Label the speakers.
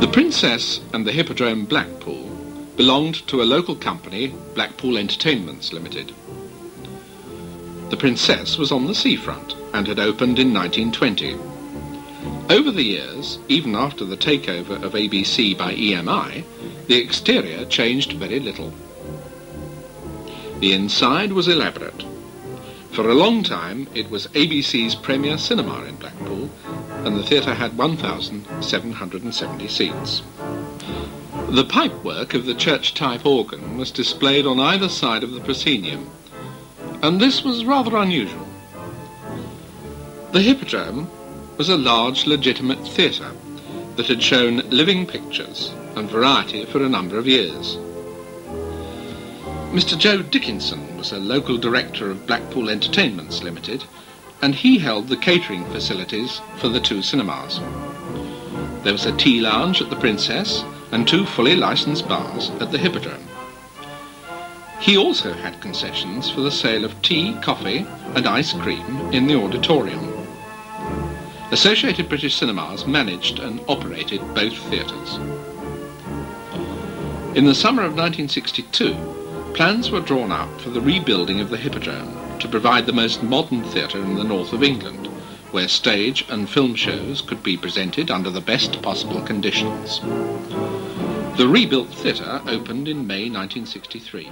Speaker 1: The Princess and the Hippodrome Blackpool belonged to a local company, Blackpool Entertainments Limited. The Princess was on the seafront and had opened in 1920. Over the years, even after the takeover of ABC by EMI, the exterior changed very little. The inside was elaborate. For a long time, it was ABC's premier cinema in Blackpool, and the theatre had 1,770 seats. The pipework of the church-type organ was displayed on either side of the proscenium, and this was rather unusual. The Hippodrome was a large legitimate theatre that had shown living pictures and variety for a number of years. Mr. Joe Dickinson was a local director of Blackpool Entertainments Limited, and he held the catering facilities for the two cinemas. There was a tea lounge at the Princess and two fully licensed bars at the Hippodrome. He also had concessions for the sale of tea, coffee and ice cream in the auditorium. Associated British Cinemas managed and operated both theatres. In the summer of 1962, plans were drawn up for the rebuilding of the Hippodrome to provide the most modern theatre in the north of England, where stage and film shows could be presented under the best possible conditions. The rebuilt theatre opened in May 1963.